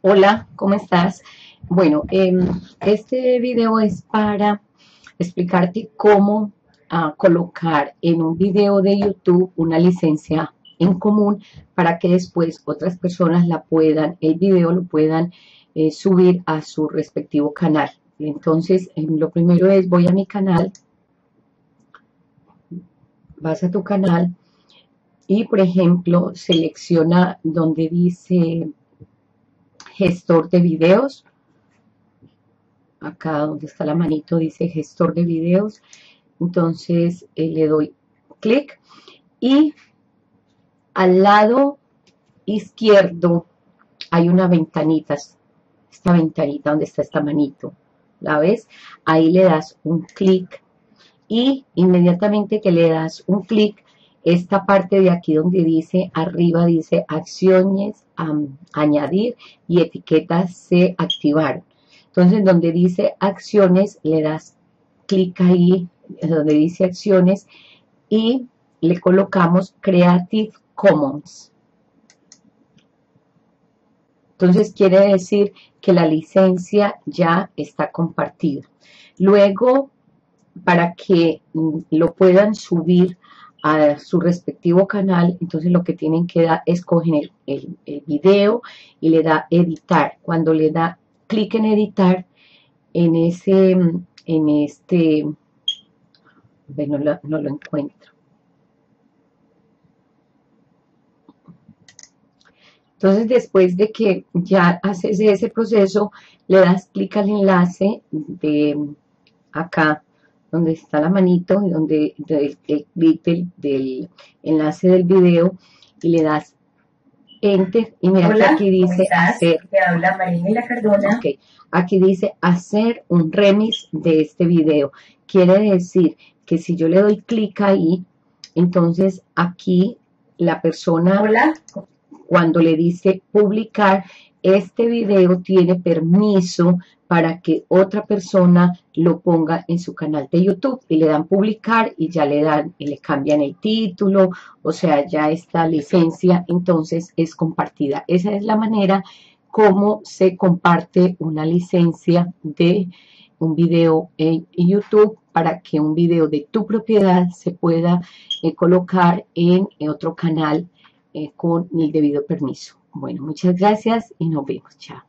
Hola, ¿cómo estás? Bueno, em, este video es para explicarte cómo ah, colocar en un video de YouTube una licencia en común para que después otras personas la puedan, el video lo puedan eh, subir a su respectivo canal. Entonces, em, lo primero es, voy a mi canal, vas a tu canal y, por ejemplo, selecciona donde dice gestor de videos. Acá donde está la manito dice gestor de videos. Entonces eh, le doy clic y al lado izquierdo hay una ventanita, esta ventanita donde está esta manito, ¿la ves? Ahí le das un clic y inmediatamente que le das un clic esta parte de aquí donde dice arriba dice acciones añadir y etiquetas se activaron. Entonces donde dice acciones le das clic ahí donde dice acciones y le colocamos Creative Commons. Entonces quiere decir que la licencia ya está compartida. Luego para que lo puedan subir a su respectivo canal, entonces lo que tienen que dar es coger el, video y le da editar. Cuando le da clic en editar, en ese, en este, no no lo encuentro. Entonces, después de que ya haces ese proceso, le das clic al enlace de acá donde está la manito y donde el clic del, enlace del video y le das enter y mira que aquí dice hacer. Habla Marina Cardona. Aquí dice hacer un remix de este video. Quiere decir que si yo le doy clic ahí entonces aquí la persona Hola. cuando le dice publicar este video tiene permiso para que otra persona lo ponga en su canal de YouTube y le dan publicar y ya le dan y le cambian el título, o sea, ya esta licencia entonces es compartida. Esa es la manera como se comparte una licencia de un video en YouTube para que un video de tu propiedad se pueda eh, colocar en, otro canal eh, con el debido permiso. Bueno, muchas gracias y nos vemos. Chao.